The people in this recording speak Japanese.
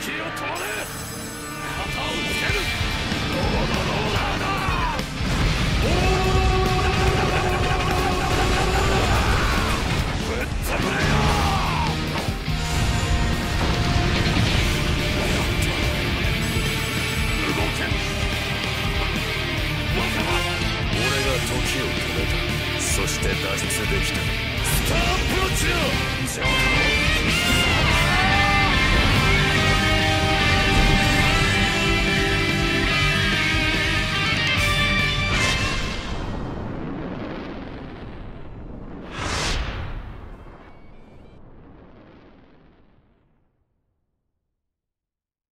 時を止まれ肩をつける時を止めた。そして脱出できた。スタープロジェクト